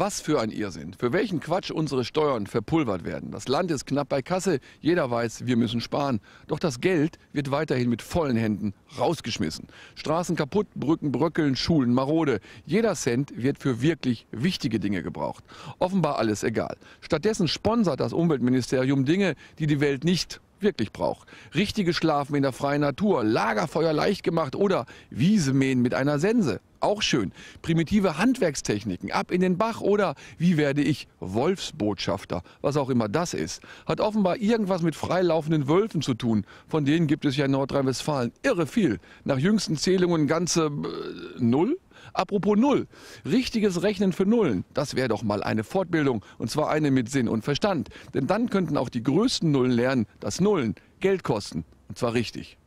Was für ein Irrsinn. Für welchen Quatsch unsere Steuern verpulvert werden. Das Land ist knapp bei Kasse. Jeder weiß, wir müssen sparen. Doch das Geld wird weiterhin mit vollen Händen rausgeschmissen. Straßen kaputt, Brücken bröckeln, Schulen marode. Jeder Cent wird für wirklich wichtige Dinge gebraucht. Offenbar alles egal. Stattdessen sponsert das Umweltministerium Dinge, die die Welt nicht wirklich braucht. Richtige Schlafen in der freien Natur, Lagerfeuer leicht gemacht oder Wiese mähen mit einer Sense. Auch schön. Primitive Handwerkstechniken, ab in den Bach oder wie werde ich Wolfsbotschafter, was auch immer das ist. Hat offenbar irgendwas mit freilaufenden Wölfen zu tun. Von denen gibt es ja in Nordrhein-Westfalen irre viel. Nach jüngsten Zählungen ganze äh, null. Apropos Null. Richtiges Rechnen für Nullen. Das wäre doch mal eine Fortbildung. Und zwar eine mit Sinn und Verstand. Denn dann könnten auch die größten Nullen lernen, dass Nullen Geld kosten. Und zwar richtig.